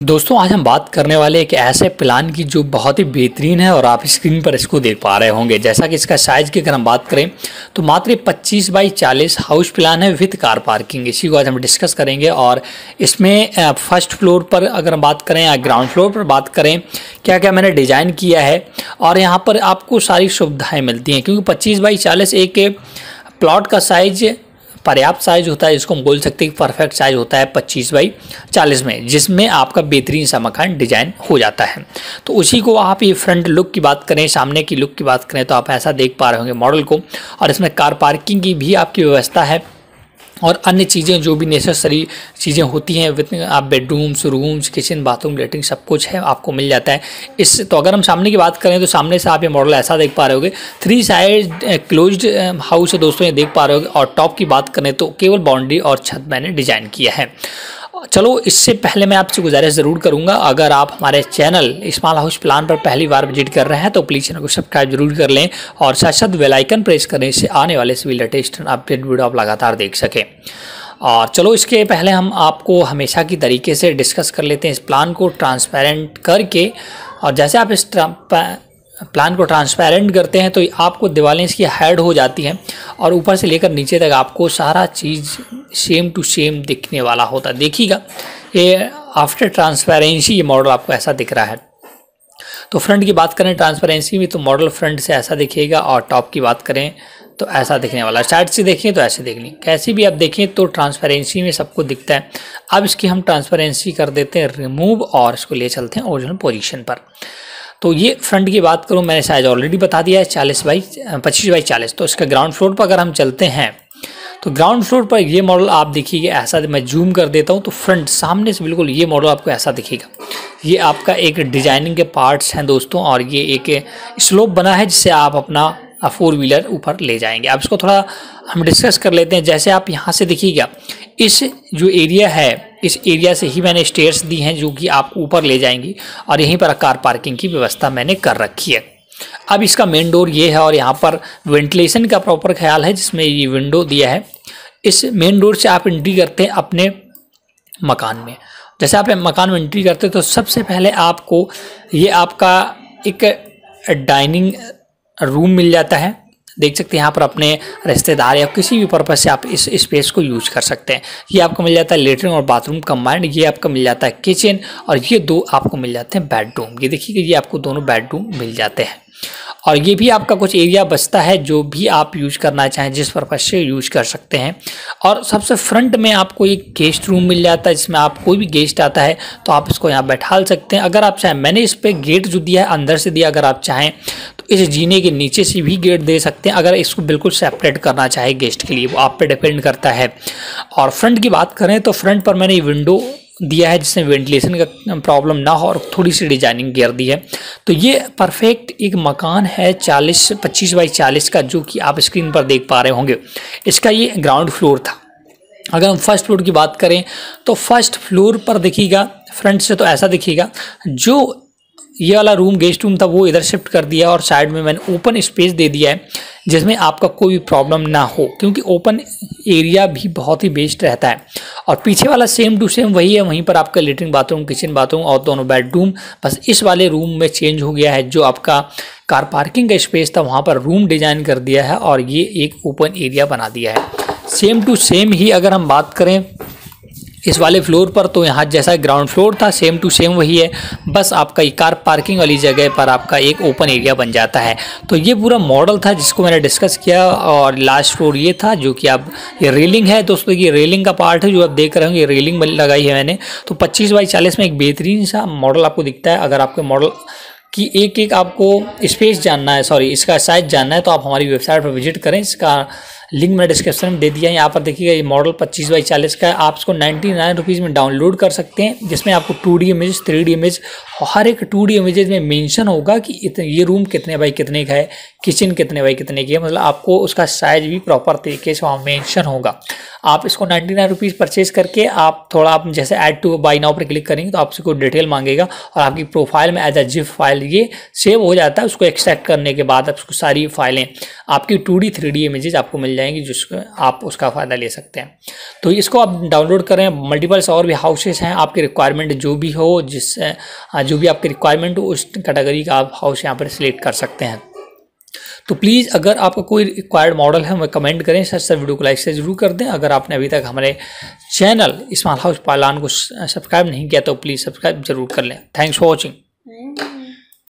दोस्तों, आज हम बात करने वाले एक ऐसे प्लान की जो बहुत ही बेहतरीन है और आप स्क्रीन पर इसको देख पा रहे होंगे। जैसा कि इसका साइज़ की अगर हम बात करें तो मात्र 25 बाई 40 हाउस प्लान है विथ कार पार्किंग इसी को आज हम डिस्कस करेंगे और इसमें फ़र्स्ट फ्लोर पर अगर हम बात करें या ग्राउंड फ्लोर पर बात करें क्या क्या मैंने डिज़ाइन किया है और यहाँ पर आपको सारी सुविधाएँ मिलती हैं। क्योंकि पच्चीस बाई चालीस एक प्लॉट का साइज़ पर्याप्त साइज़ होता है इसको हम बोल सकते हैं परफेक्ट साइज़ होता है 25 बाई 40 में, जिसमें आपका बेहतरीन सा मकान डिज़ाइन हो जाता है। तो उसी को आप ये फ्रंट लुक की बात करें, सामने की लुक की बात करें तो आप ऐसा देख पा रहे होंगे मॉडल को। और इसमें कार पार्किंग की भी आपकी व्यवस्था है। और अन्य चीज़ें जो भी नेसेसरी चीज़ें होती हैं विद आप bedrooms rooms kitchen bathroom latrine सब कुछ है, आपको मिल जाता है। इस तो अगर हम सामने की बात करें तो सामने से आप ये मॉडल ऐसा देख पा रहे होगे। थ्री साइड क्लोज्ड हाउस है, दोस्तों, ये देख पा रहे होगे। और टॉप की बात करें तो केवल बाउंड्री और छत मैंने डिज़ाइन किया है। चलो, इससे पहले मैं आपसे गुजारिश ज़रूर करूँगा, अगर आप हमारे चैनल स्मॉल हाउस प्लान पर पहली बार विज़िट कर रहे हैं तो प्लीज़ चैनल को सब्सक्राइब ज़रूर कर लें और साथ साथ बेलाइकन प्रेस करें इससे आने वाले सभी लेटेस्ट अपडेट वीडियो आप लगातार देख सकें। और चलो, इसके पहले हम आपको हमेशा की तरीके से डिस्कस कर लेते हैं इस प्लान को ट्रांसपेरेंट करके। और जैसे आप इस प्लान को ट्रांसपेरेंट करते हैं तो आपको दिवालें इसकी हाइड हो जाती हैं और ऊपर से लेकर नीचे तक आपको सारा चीज़ सेम टू सेम दिखने वाला होता। है देखिएगा, ये आफ्टर ट्रांसपेरेंसी ये मॉडल आपको ऐसा दिख रहा है। तो फ्रंट की बात करें ट्रांसपेरेंसी में तो मॉडल फ्रंट से ऐसा दिखेगा और टॉप की बात करें तो ऐसा दिखने वाला साइड से देखें तो ऐसे देख लें कैसी भी आप देखें तो ट्रांसपेरेंसी में सबको दिखता है। अब इसकी हम ट्रांसपेरेंसी कर देते हैं रिमूव और इसको ले चलते हैं ओरिजिनल पोजीशन पर। तो ये फ्रंट की बात करूँ, मैंने साइज़ ऑलरेडी बता दिया है, चालीस बाई, पच्चीस बाई चालीस। तो इसका ग्राउंड फ्लोर पर अगर हम चलते हैं तो ग्राउंड फ्लोर पर ये मॉडल आप देखिएगा ऐसा मैं जूम कर देता हूँ तो फ्रंट सामने से बिल्कुल ये मॉडल आपको ऐसा दिखेगा। ये आपका एक डिज़ाइनिंग के पार्ट्स हैं दोस्तों, और ये एक स्लोप बना है जिससे आप अपना फोर व्हीलर ऊपर ले जाएँगे। अब इसको थोड़ा हम डिस्कस कर लेते हैं। जैसे आप यहाँ से देखिएगा, इस जो एरिया है, इस एरिया से ही मैंने स्टेयर्स दी हैं जो कि आप ऊपर ले जाएँगी, और यहीं पर कार पार्किंग की व्यवस्था मैंने कर रखी है। अब इसका मेन डोर ये है और यहाँ पर वेंटिलेशन का प्रॉपर ख्याल है, जिसमें ये विंडो दिया है। इस मेन डोर से आप एंट्री करते हैं अपने मकान में। जैसे आप मकान में एंट्री करते हैं तो सबसे पहले आपको ये आपका एक डाइनिंग रूम मिल जाता है। देख सकते हैं यहाँ पर अपने रिश्तेदार या किसी भी पर्पज़ से आप इस स्पेस को यूज़ कर सकते हैं। ये आपको मिल जाता है लेटरिन और बाथरूम कंबाइंड ये आपका मिल जाता है किचन और ये दो आपको मिल जाते हैं बेडरूम ये देखिए ये आपको दोनों बेडरूम मिल जाते हैं। और ये भी आपका कुछ एरिया बचता है जो भी आप यूज़ करना चाहें, जिस पर्पज से यूज़ कर सकते हैं। और सबसे फ्रंट में आपको एक गेस्ट रूम मिल जाता है, जिसमें आप कोई भी गेस्ट आता है तो आप इसको यहाँ बैठा सकते हैं। अगर आप चाहें, मैंने इस पर गेट जो दिया है, अंदर से दिया, अगर आप चाहें तो इस जीने के नीचे से भी गेट दे सकते हैं। अगर इसको बिल्कुल सेपरेट करना चाहे गेस्ट के लिए, वो आप पे डिपेंड करता है। और फ्रंट की बात करें तो फ्रंट पर मैंने विंडो दिया है जिसमें वेंटिलेशन का प्रॉब्लम ना हो और थोड़ी सी डिज़ाइनिंग कर दी है। तो ये परफेक्ट एक मकान है 40 25 बाई 40 का, जो कि आप स्क्रीन पर देख पा रहे होंगे। इसका ये ग्राउंड फ्लोर था। अगर हम फ़र्स्ट फ्लोर की बात करें तो फ़र्स्ट फ्लोर पर देखिएगा, फ्रंट से तो ऐसा दिखेगा, जो ये वाला रूम गेस्ट रूम था, वो इधर शिफ्ट कर दिया और साइड में मैंने ओपन स्पेस दे दिया है, जिसमें आपका कोई भी प्रॉब्लम ना हो, क्योंकि ओपन एरिया भी बहुत ही बेस्ट रहता है। और पीछे वाला सेम टू सेम वही है, वहीं पर आपका लेटरिन बाथरूम किचन बाथरूम और दोनों बेडरूम बस इस वाले रूम में चेंज हो गया है, जो आपका कार पार्किंग का स्पेस था, वहाँ पर रूम डिज़ाइन कर दिया है और ये एक ओपन एरिया बना दिया है। सेम टू सेम ही अगर हम बात करें इस वाले फ्लोर पर तो यहाँ जैसा ग्राउंड फ्लोर था सेम टू सेम वही है। बस आपका ये कार पार्किंग वाली जगह पर आपका एक ओपन एरिया बन जाता है। तो ये पूरा मॉडल था जिसको मैंने डिस्कस किया, और लास्ट फ्लोर ये था, जो कि आप, ये रेलिंग है। दोस्तों, ये रेलिंग का पार्ट है, जो आप देख रहे होंगे, ये रेलिंग लगाई है मैंने। तो पच्चीस बाई चालीस में एक बेहतरीन सा मॉडल आपको दिखता है। अगर आपके मॉडल कि एक एक आपको स्पेस जानना है सॉरी इसका साइज़ जानना है तो आप हमारी वेबसाइट पर विज़िट करें। इसका लिंक मैंने डिस्क्रिप्शन में दे दिया है। यहाँ पर देखिएगा ये मॉडल पच्चीस बाई चालीस का है। आप इसको नाइन्टी नाइन रुपीज़ में डाउनलोड कर सकते हैं, जिसमें आपको two D image three D image हर एक टू डी इमेजेज में मेंशन होगा कि इतने, ये रूम कितने बाई कितने का है, किचन कितने बाई कितने की है। मतलब आपको उसका साइज़ भी प्रॉपर तरीके से वहाँ मैंशन होगा। आप इसको नाइन्टी नाइन रुपीज़ परचेज करके आप थोड़ा, आप जैसे ऐड टू बाई नाउ पर क्लिक करेंगे तो आपसे कोई डिटेल मांगेगा और आपकी प्रोफ़ाइल में एज अ जिप फ़ाइल ये सेव हो जाता है। उसको एक्सट्रैक्ट करने के बाद आप उसको सारी फाइलें, आपकी two D, three D images आपको मिल जाएँगी जिसको आप उसका फ़ायदा ले सकते हैं। तो इसको आप डाउनलोड करें मल्टीपल्स और भी हाउसेस हैं, आपकी रिक्वायरमेंट जो भी हो, जिस जो भी आपकी रिक्वायरमेंट हो, उस कैटेगरी का आप हाउस यहाँ पर सिलेक्ट कर सकते हैं। तो प्लीज़ अगर आपका कोई रिक्वायर्ड मॉडल है, हमें कमेंट करें, सर सर वीडियो को लाइक से ज़रूर कर दें। अगर आपने अभी तक हमारे चैनल स्मॉल हाउस पालान को सब्सक्राइब नहीं किया तो प्लीज़ सब्सक्राइब ज़रूर कर लें। Thanks for watching